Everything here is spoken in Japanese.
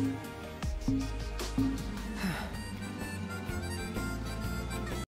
うん。